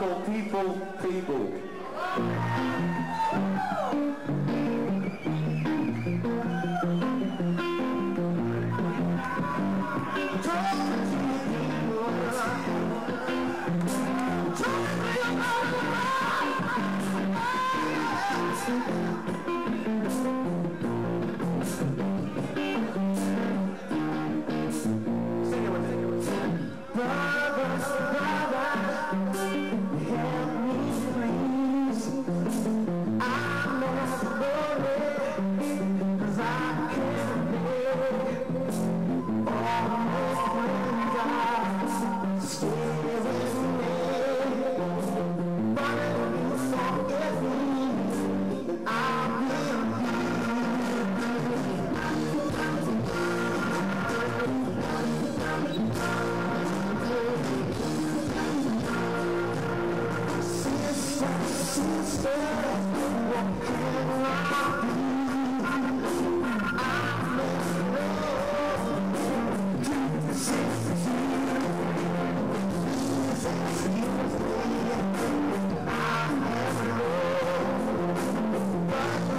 called People, People. I'm can I? Bye.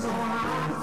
So I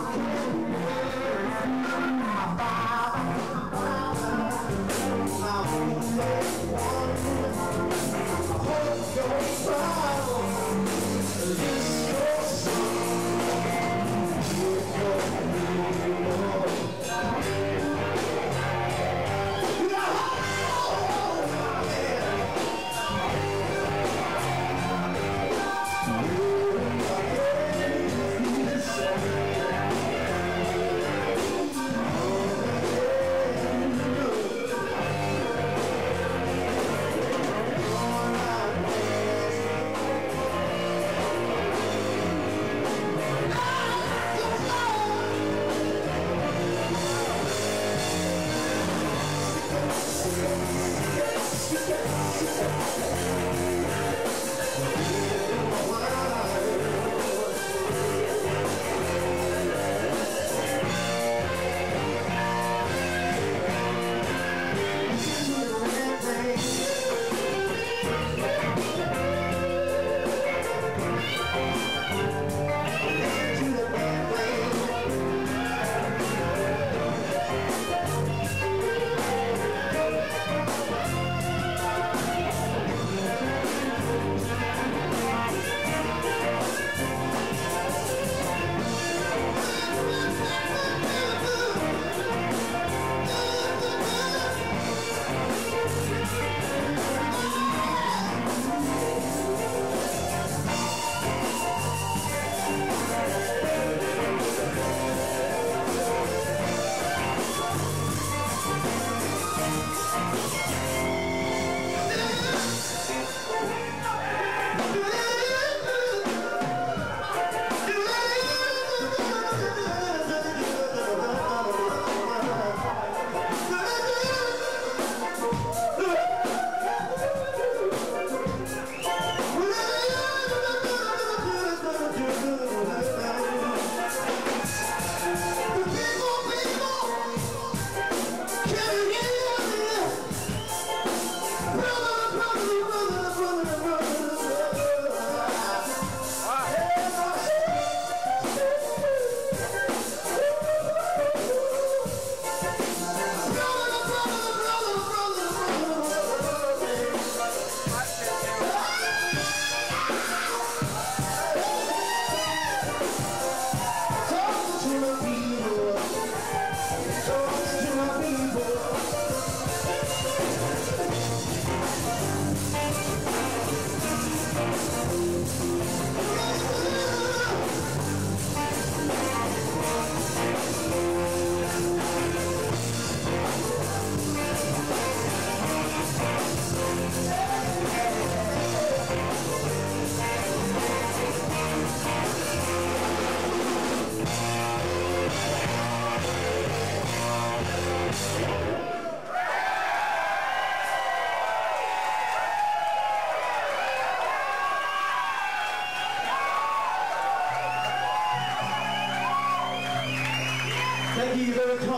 He